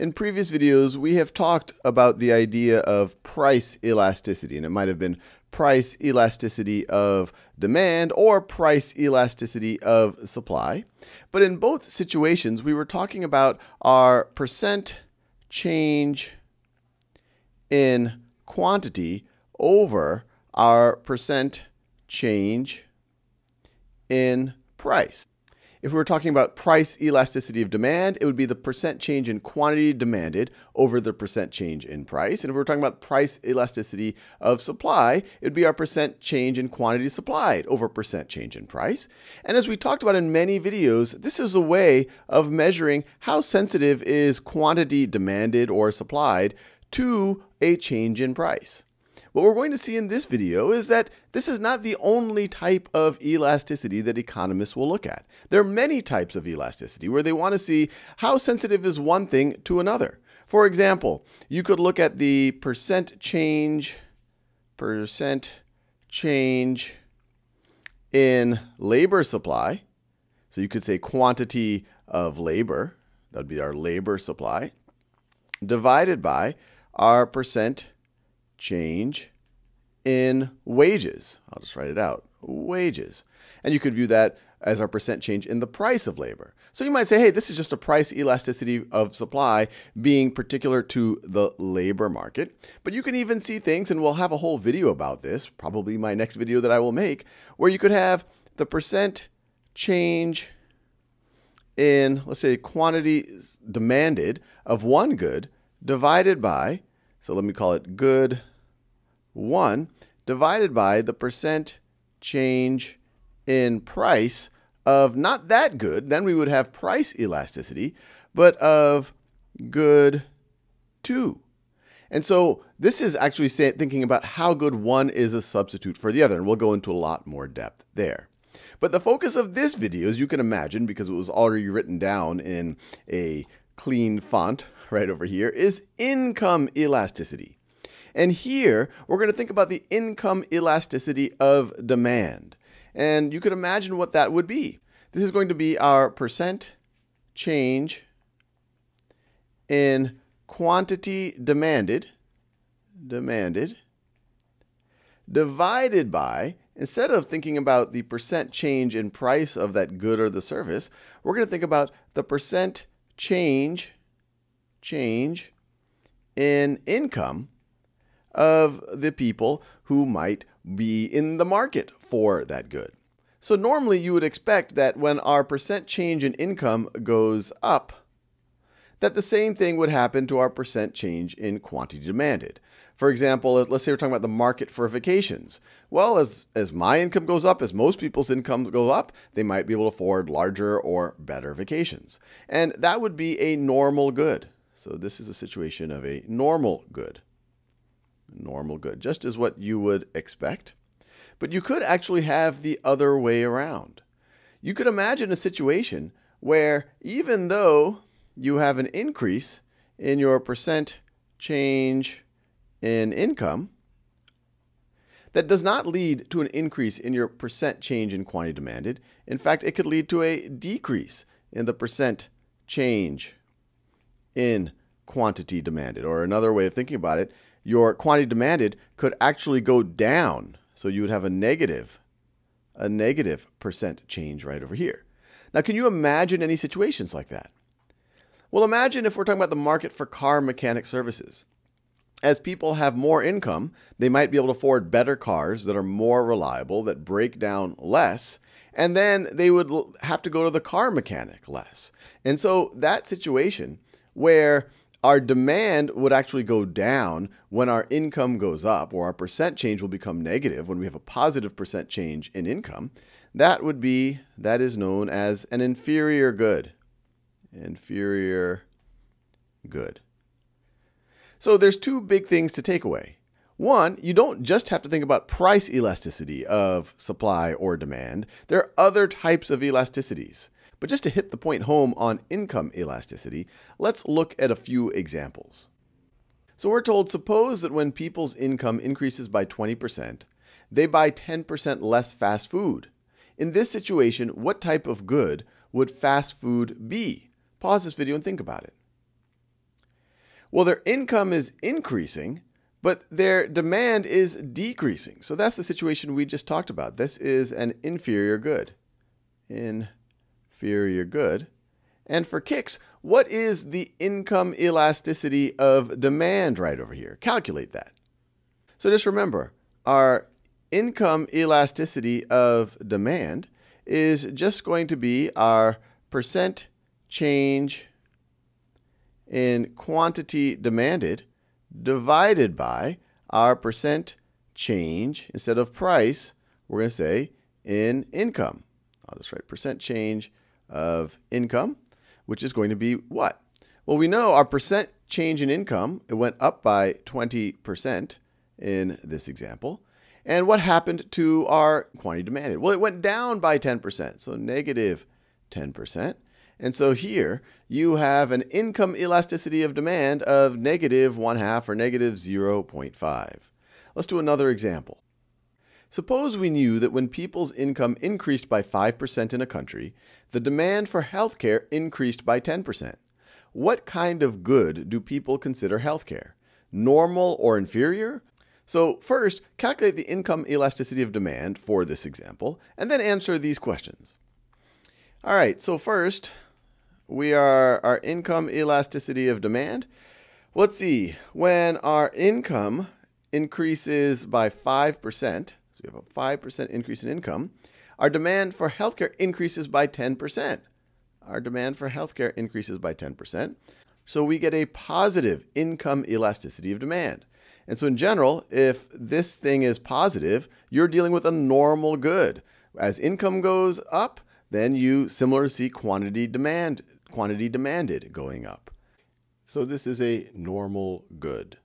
In previous videos, we have talked about the idea of price elasticity, and it might have been price elasticity of demand or price elasticity of supply. But in both situations, we were talking about our percent change in quantity over our percent change in price. If we were talking about price elasticity of demand, it would be the percent change in quantity demanded over the percent change in price. And if we we're talking about price elasticity of supply, it would be our percent change in quantity supplied over percent change in price. And as we talked about in many videos, this is a way of measuring how sensitive is quantity demanded or supplied to a change in price. What we're going to see in this video is that this is not the only type of elasticity that economists will look at. There are many types of elasticity where they want to see how sensitive is one thing to another. For example, you could look at the percent change, percent change in labor supply. So you could say quantity of labor, that would be our labor supply, divided by our percent change in wages. I'll just write it out wages. And you could view that as our percent change in the price of labor. So you might say, hey, this is just a price elasticity of supply being particular to the labor market. But you can even see things, and we'll have a whole video about this, probably my next video that I will make, where you could have the percent change in, let's say, quantity demanded of one good divided by, so let me call it good 1 divided by the percent change in price of not that good, then we would have price elasticity, but of good 2. And so this is actually say, thinking about how good one is a substitute for the other, and we'll go into a lot more depth there. But the focus of this video, as you can imagine, because it was already written down in a clean font right over here, is income elasticity. And here, we're going to think about the income elasticity of demand. And you could imagine what that would be. This is going to be our percent change in quantity demanded, demanded, divided by, instead of thinking about the percent change in price of that good or the service, we're going to think about the percent change, change in income of the people who might be in the market for that good. So normally you would expect that when our percent change in income goes up, that the same thing would happen to our percent change in quantity demanded. For example, let's say we're talking about the market for vacations. Well, as, as my income goes up, as most people's income go up, they might be able to afford larger or better vacations. And that would be a normal good. So this is a situation of a normal good normal good, just as what you would expect. But you could actually have the other way around. You could imagine a situation where even though you have an increase in your percent change in income, that does not lead to an increase in your percent change in quantity demanded. In fact, it could lead to a decrease in the percent change in quantity demanded. Or another way of thinking about it, your quantity demanded could actually go down. So you would have a negative, a negative percent change right over here. Now, can you imagine any situations like that? Well, imagine if we're talking about the market for car mechanic services. As people have more income, they might be able to afford better cars that are more reliable, that break down less, and then they would have to go to the car mechanic less. And so that situation where our demand would actually go down when our income goes up, or our percent change will become negative when we have a positive percent change in income. That would be, that is known as an inferior good. Inferior good. So there's two big things to take away. One, you don't just have to think about price elasticity of supply or demand. There are other types of elasticities. But just to hit the point home on income elasticity, let's look at a few examples. So we're told suppose that when people's income increases by 20%, they buy 10% less fast food. In this situation, what type of good would fast food be? Pause this video and think about it. Well, their income is increasing, but their demand is decreasing. So that's the situation we just talked about. This is an inferior good. Inferior good. And for kicks, what is the income elasticity of demand right over here? Calculate that. So just remember, our income elasticity of demand is just going to be our percent change in quantity demanded divided by our percent change instead of price, we're going to say in income. I'll just write percent change of income, which is going to be what? Well, we know our percent change in income, it went up by 20% in this example. And what happened to our quantity demanded? Well, it went down by 10%, so negative 10%. And so here you have an income elasticity of demand of negative 1 half or negative 0.5. Let's do another example. Suppose we knew that when people's income increased by 5% in a country, the demand for healthcare increased by 10%. What kind of good do people consider healthcare? Normal or inferior? So first, calculate the income elasticity of demand for this example, and then answer these questions. All right, so first, we are our income elasticity of demand. Let's see, when our income increases by 5%, so we have a 5% increase in income, our demand for healthcare increases by 10%. Our demand for healthcare increases by 10%. So we get a positive income elasticity of demand. And so, in general, if this thing is positive, you're dealing with a normal good. As income goes up, then you similarly see quantity demand, quantity demanded going up. So this is a normal good.